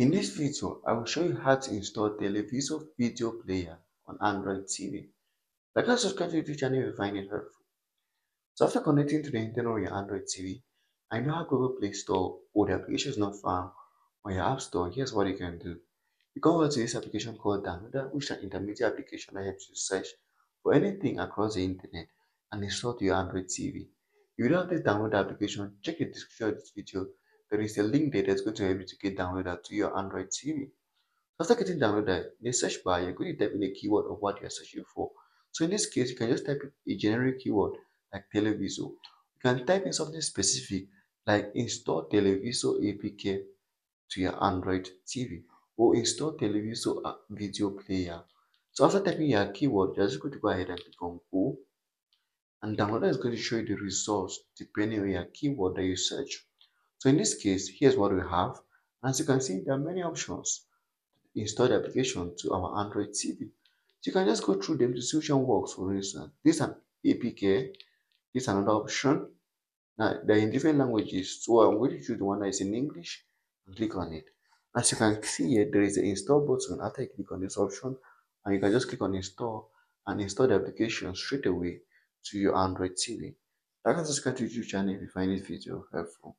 In this video, I will show you how to install Televizo Video Player on Android TV. Like and subscribe to the channel if you find it helpful. So after connecting to the internet on your Android TV, I know how Google Play Store or the application is not found on your App Store. Here's what you can do. You come over to this application called Downloader, which is an intermediate application that helps you search for anything across the internet and install to your Android TV. If you don't have this download application, check the description of this video there is a link there that's going to help you to get downloaded to your Android TV. After getting downloaded, in the search bar, you're going to type in a keyword of what you're searching for. So in this case, you can just type a generic keyword like Televizo. You can type in something specific like install Televizo APK to your Android TV or install Televizo video player. So after typing your keyword, you're just going to go ahead and click on go. And downloader is going to show you the results depending on your keyword that you search. So in this case, here's what we have. As you can see, there are many options to install the application to our Android TV. So you can just go through them to see which one works. For instance, this is an APK. This is another option. Now, they're in different languages. So I'm going to choose the one that is in English and click on it. As you can see here, there is an install button after you click on this option. And you can just click on install and install the application straight away to your Android TV. Like and subscribe to YouTube channel if you find this video helpful.